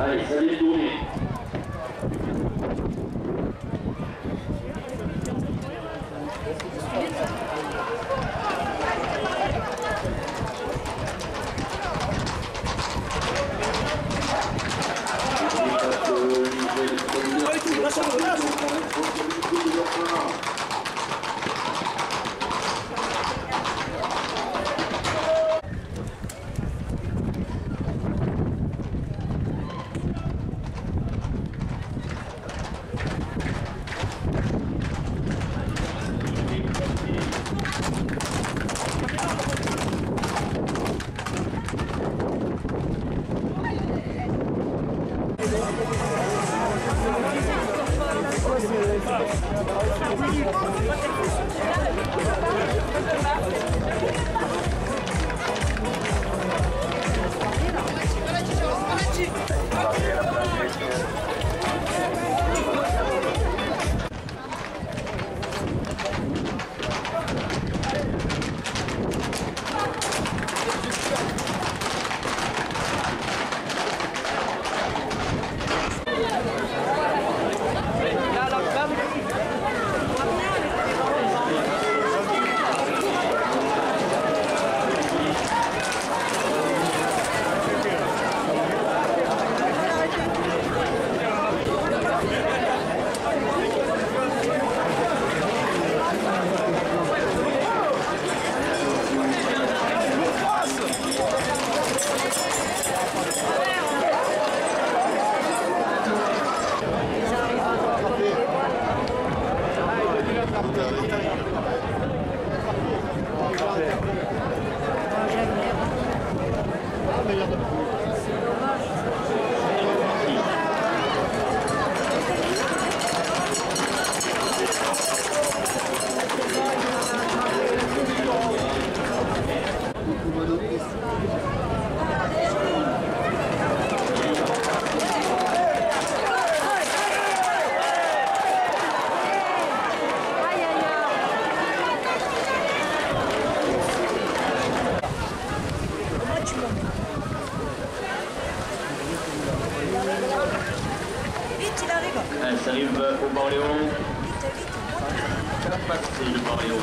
はい、左へ通り de tourner. Vite, il arrive. Allez, ça arrive au Borléo. Cap passé le Borléo.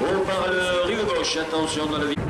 Au par le rive gauche, attention dans la vie.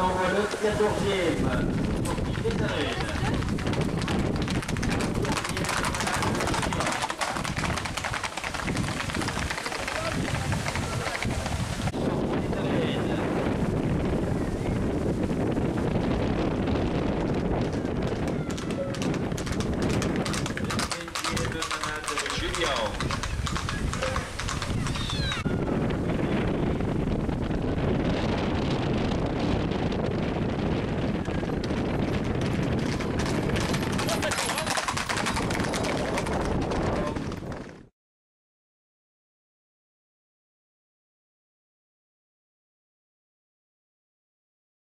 Envoie le 14e. Sportif des arènes.